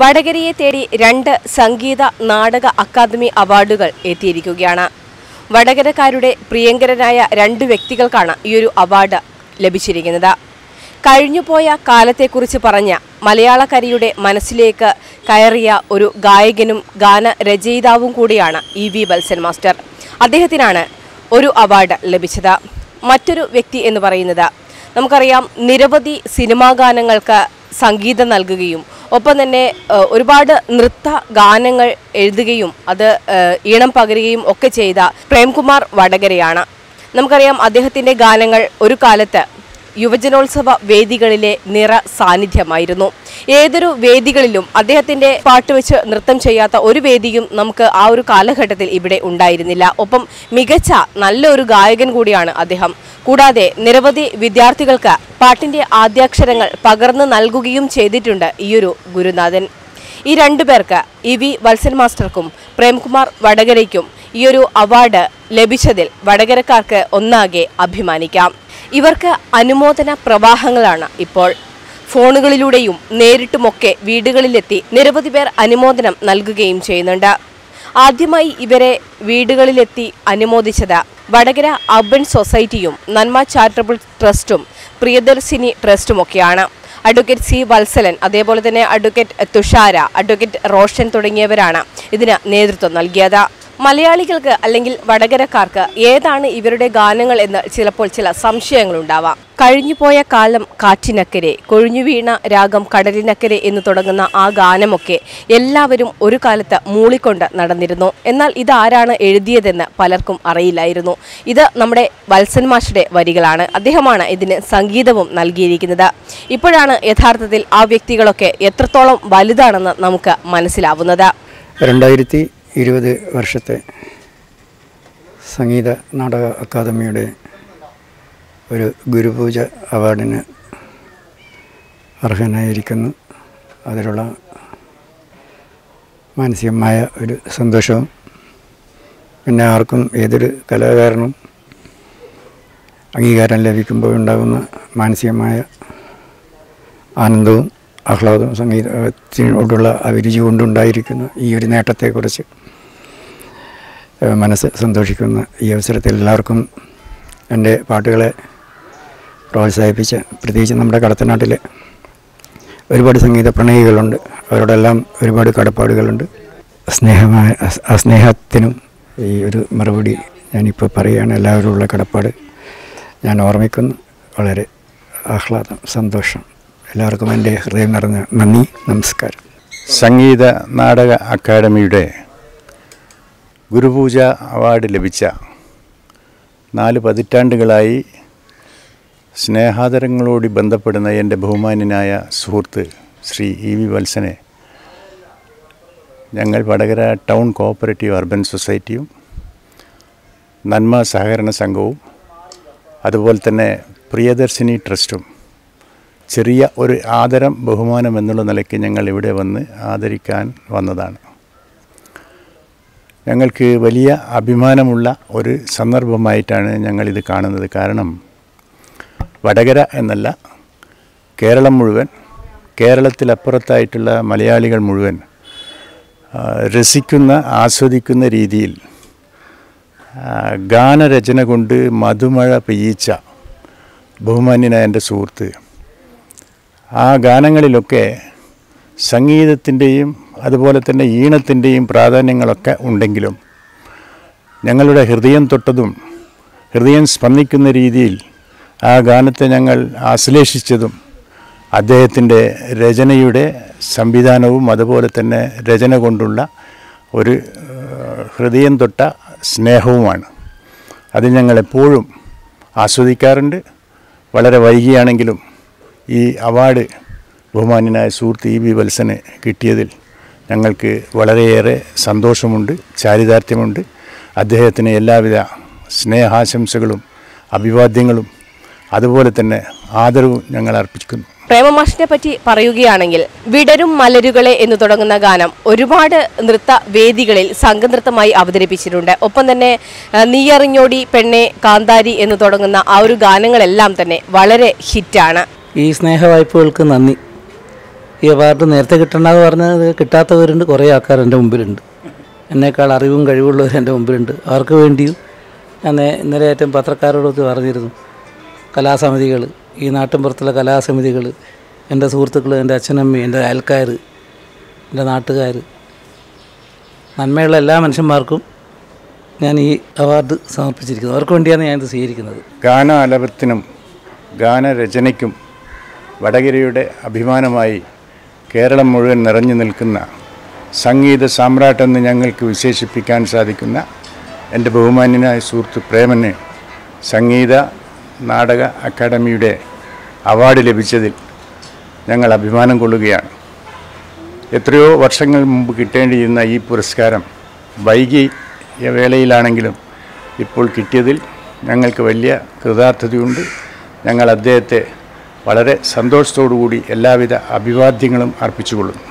വടകരയെ തേടി രണ്ട് സംഗീത നാടക അക്കാദമി അവാർഡുകൾ എത്തിയിരിക്കുകയാണ്. വടകരക്കാരുടെ പ്രിയങ്കരനായ രണ്ട് വ്യക്തികൾക്കാണ് ഈയൊരു അവാർഡ് ലഭിച്ചിരിക്കുന്നത്. കഴിഞ്ഞുപോയ കാലത്തെക്കുറിച്ച് പറഞ്ഞ മലയാളക്കരയുടെ മനസ്സിലേക്ക് കയറിയ ഒരു ഗായകനും ഗാനരചയിതാവും കൂടിയാണ് ഇ വി ബൽസൻ മാസ്റ്റർ. അദ്ദേഹത്തിനാണ് ഒരു അവാർഡ് ലഭിച്ചത്. മറ്റൊരു വ്യക്തി എന്ന് പറയുന്നത് നമുക്കറിയാം നിരവധി സിനിമാ ഗാനങ്ങൾക്ക് സംഗീതം നൽകുകയും ഒപ്പം തന്നെ ഒരുപാട് നൃത്ത ഗാനങ്ങൾ എഴുതുകയും അത് ഈണം പകരുകയും ഒക്കെ ചെയ്ത പ്രേംകുമാർ വടകരയാണ്. നമുക്കറിയാം അദ്ദേഹത്തിന്റെ ഗാനങ്ങൾ ഒരു കാലത്ത് യുവജനോത്സവ വേദികളിലെ നിറ സാന്നിധ്യമായിരുന്നു. ഏതൊരു വേദികളിലും അദ്ദേഹത്തിന്റെ പാട്ട് വെച്ച് നൃത്തം ചെയ്യാത്ത ഒരു വേദിയും നമുക്ക് ആ ഒരു കാലഘട്ടത്തിൽ ഇവിടെ ഉണ്ടായിരുന്നില്ല. ഒപ്പം മികച്ച നല്ലൊരു ഗായകൻ കൂടിയാണ് അദ്ദേഹം. കൂടാതെ നിരവധി വിദ്യാർത്ഥികൾക്ക് പാട്ടിന്റെ ആദ്യാക്ഷരങ്ങൾ പകർന്നു നൽകുകയും ചെയ്തിട്ടുണ്ട് ഈയൊരു ഗുരുനാഥൻ. ഈ രണ്ടു പേർക്ക് ഇ വി വത്സൻ മാസ്റ്റർക്കും പ്രേംകുമാർ വടകരയ്ക്കും ഈയൊരു അവാർഡ് ലഭിച്ചതിൽ വടകരക്കാർക്ക് ഒന്നാകെ അഭിമാനിക്കാം. ഇവർക്ക് അനുമോദന പ്രവാഹങ്ങളാണ് ഇപ്പോൾ. ഫോണുകളിലൂടെയും നേരിട്ടുമൊക്കെ വീടുകളിലെത്തി നിരവധി പേർ അനുമോദനം നൽകുകയും ചെയ്യുന്നുണ്ട്. ആദ്യമായി ഇവരെ വീടുകളിലെത്തി അനുമോദിച്ചത് വടകര അർബൻ സൊസൈറ്റിയും നന്മ ചാരിറ്റബിൾ ട്രസ്റ്റും പ്രിയദർശിനി ട്രസ്റ്റുമൊക്കെയാണ്. അഡ്വക്കേറ്റ് സി വത്സലൻ അതേപോലെ തന്നെ അഡ്വക്കേറ്റ് തുഷാര അഡ്വക്കേറ്റ് റോഷൻ തുടങ്ങിയവരാണ് ഇതിന് നേതൃത്വം നൽകിയത്. മലയാളികൾക്ക് അല്ലെങ്കിൽ വടകരക്കാർക്ക് ഏതാണ് ഇവരുടെ ഗാനങ്ങൾ എന്ന് ചിലപ്പോൾ ചില സംശയങ്ങളുണ്ടാവാം. കഴിഞ്ഞുപോയ കാലം കാറ്റിനക്കരെ കൊഴിഞ്ഞു വീണ രാഗം കടലിനക്കരെ എന്ന് തുടങ്ങുന്ന ആ ഗാനമൊക്കെ എല്ലാവരും ഒരു കാലത്ത് മൂളിക്കൊണ്ട് നടന്നിരുന്നു. എന്നാൽ ഇതാരാണ് എഴുതിയതെന്ന് പലർക്കും അറിയില്ലായിരുന്നു. ഇത് നമ്മുടെ വത്സൻ മാഷയുടെ വരികളാണ്. അദ്ദേഹമാണ് ഇതിന് സംഗീതവും നൽകിയിരിക്കുന്നത്. ഇപ്പോഴാണ് യഥാർത്ഥത്തിൽ ആ വ്യക്തികളൊക്കെ എത്രത്തോളം വലുതാണെന്ന് നമുക്ക് മനസ്സിലാവുന്നത്. രണ്ടായിരത്തി ഇരുപത് വർഷത്തെ സംഗീത നാടക അക്കാദമിയുടെ ഒരു ഗുരുപൂജ അവാർഡിന് അർഹനായിരിക്കുന്നു. അതിലുള്ള മാനസികമായ ഒരു സന്തോഷവും പിന്നെ ആർക്കും ഏതൊരു കലാകാരനും അംഗീകാരം ലഭിക്കുമ്പോൾ ഉണ്ടാകുന്ന മാനസികമായ ആനന്ദവും ആഹ്ലാദവും സംഗീതത്തിനോടുള്ള അഭിരുചി കൊണ്ടുണ്ടായിരിക്കുന്ന ഈ ഒരു നേട്ടത്തെക്കുറിച്ച് മനസ്സ് സന്തോഷിക്കുന്ന ഈ അവസരത്തിൽ എല്ലാവർക്കും എന്റെ പാട്ടുകളെ പ്രോത്സാഹിപ്പിച്ച് പ്രത്യേകിച്ച് നമ്മുടെ കടത്തനാട്ടിൽ ഒരുപാട് സംഗീത പ്രണയികളുണ്ട്. അവരോടെല്ലാം ഒരുപാട് കടപ്പാടുകളുണ്ട്. സ്നേഹമായ അസ്നേഹത്തിനും സ്നേഹത്തിനും ഈ ഒരു മറുപടി ഞാനിപ്പോൾ പറയുകയാണ്. എല്ലാവരുമുള്ള കടപ്പാട് ഞാൻ ഓർമ്മിക്കുന്നു. വളരെ ആഹ്ലാദം സന്തോഷം. എല്ലാവർക്കും എന്റെ ഹൃദയം നിറഞ്ഞ നന്ദി നമസ്കാരം. സംഗീത നാടക അക്കാദമിയുടെ ഗുരുപൂജ അവാർഡ് ലഭിച്ച നാല് പതിറ്റാണ്ടുകളായി സ്നേഹാദരങ്ങളോട് ബന്ധപ്പെടുന്ന എന്റെ ബഹുമാന്യനായ സുഹൃത്ത് ശ്രീ ഇ വി വത്സനെ ഞങ്ങൾ വടകര ടൗൺ കോഓപ്പറേറ്റീവ് അർബൻ സൊസൈറ്റിയും നന്മ സഹകരണ സംഘവും അതുപോലെ തന്നെ പ്രിയദർശിനി ട്രസ്റ്റും ചെറിയ ഒരു ആദരം ബഹുമാനം എന്നുള്ള നിലയ്ക്ക് ഞങ്ങൾ ഇവിടെ വന്ന് ആദരിക്കാൻ വന്നതാണ്. ഞങ്ങൾക്ക് വലിയ അഭിമാനമുള്ള ഒരു സന്ദർഭമായിട്ടാണ് ഞങ്ങളിത് കാണുന്നത്. കാരണം വടകര എന്നല്ല കേരളം മുഴുവൻ കേരളത്തിലപ്പുറത്തായിട്ടുള്ള മലയാളികൾ മുഴുവൻ രസിക്കുന്ന ആസ്വദിക്കുന്ന രീതിയിൽ ഗാനരചന കൊണ്ട് മധുമഴ പെയ്യിച്ച ബഹുമാന്യനായ എന്റെ സുഹൃത്ത് ആ ഗാനങ്ങളിലൊക്കെ സംഗീതത്തിന്റെയും അതുപോലെ തന്നെ ഈണത്തിന്റെയും പ്രാധാന്യങ്ങളൊക്കെ ഉണ്ടെങ്കിലും ഞങ്ങളുടെ ഹൃദയം തൊട്ടതും ഹൃദയം സ്പന്ദിക്കുന്ന രീതിയിൽ ആ ഗാനത്തെ ഞങ്ങൾ ആശ്ലേഷിച്ചതും അദ്ദേഹത്തിന്റെ രചനയുടെ സംവിധാനവും അതുപോലെ തന്നെ രചന കൊണ്ടുള്ള ഒരു ഹൃദയം തൊട്ട സ്നേഹവുമാണ്. അത് ഞങ്ങളെപ്പോഴും ആസ്വദിക്കാറുണ്ട്. വളരെ വൈകിയാണെങ്കിലും ഈ അവാർഡ് ബഹുമാന്യനായ സുഹൃത്ത് ഇ ബി വത്സന് കിട്ടിയതിൽ ഞങ്ങൾക്ക് വളരെയേറെ സന്തോഷമുണ്ട് ചാരിതാർത്ഥ്യമുണ്ട്. അദ്ദേഹത്തിന് എല്ലാവിധ സ്നേഹാശംസകളും അഭിവാദ്യങ്ങളും അതുപോലെ തന്നെ ആദരവും ഞങ്ങൾ അർപ്പിക്കുന്നു. പ്രേമമാഷിനെ പറ്റി പറയുകയാണെങ്കിൽ വിടരും മലരുകളെ എന്ന് തുടങ്ങുന്ന ഗാനം ഒരുപാട് നൃത്ത വേദികളിൽ സംഘനൃത്തമായി അവതരിപ്പിച്ചിട്ടുണ്ട്. ഒപ്പം തന്നെ നീയറിഞ്ഞോടി പെണ്ണെ കാന്താരി എന്ന് തുടങ്ങുന്ന ആ ഒരു ഗാനങ്ങളെല്ലാം തന്നെ വളരെ ഹിറ്റാണ്. ഈ സ്നേഹവായ്പകൾക്ക് നന്ദി. ഈ അവാർഡ് നേരത്തെ കിട്ടണമെന്ന് പറഞ്ഞത് കിട്ടാത്തവരുണ്ട് കുറേ ആൾക്കാർ എന്റെ മുമ്പിലുണ്ട്. എന്നേക്കാൾ അറിവും കഴിവുള്ളവർ എന്റെ മുമ്പിലുണ്ട്. അവർക്ക് വേണ്ടിയും ഞാൻ ഇന്നലെ ഏറ്റവും പത്രക്കാരോട് പറഞ്ഞിരുന്നു. കലാസമിതികൾ ഈ നാട്ടിൻപുറത്തുള്ള കലാസമിതികൾ എന്റെ സുഹൃത്തുക്കൾ എന്റെ അച്ഛനമ്മ എന്റെ അയൽക്കാർ എന്റെ നാട്ടുകാർ നന്മയുള്ള എല്ലാ മനുഷ്യന്മാർക്കും ഞാൻ ഈ അവാർഡ് സമർപ്പിച്ചിരിക്കുന്നത് അവർക്ക് വേണ്ടിയാണ് ഞാനിത് സ്വീകരിക്കുന്നത്. ഗാനാലപത്തിനും ഗാനരചനയ്ക്കും വടകരയുടെ അഭിമാനമായി കേരളം മുഴുവൻ നിറഞ്ഞു നിൽക്കുന്ന സംഗീത സാമ്രാട്ടെന്ന് ഞങ്ങൾക്ക് വിശേഷിപ്പിക്കാൻ സാധിക്കുന്ന എന്റെ ബഹുമാന്യനായ സുഹൃത്ത് പ്രേമന് സംഗീത നാടക അക്കാദമിയുടെ അവാർഡ് ലഭിച്ചതിൽ ഞങ്ങൾ അഭിമാനം കൊള്ളുകയാണ്. എത്രയോ വർഷങ്ങൾ മുമ്പ് കിട്ടേണ്ടിയിരുന്ന ഈ പുരസ്കാരം വൈകിയ വേളയിലാണെങ്കിലും ഇപ്പോൾ കിട്ടിയതിൽ ഞങ്ങൾക്ക് വലിയ കൃതാർത്ഥതയുണ്ട്. ഞങ്ങൾ അദ്ദേഹത്തെ വളരെ സന്തോഷത്തോടുകൂടി എല്ലാവിധ അഭിവാദ്യങ്ങളും അർപ്പിച്ചുകൊള്ളുന്നു.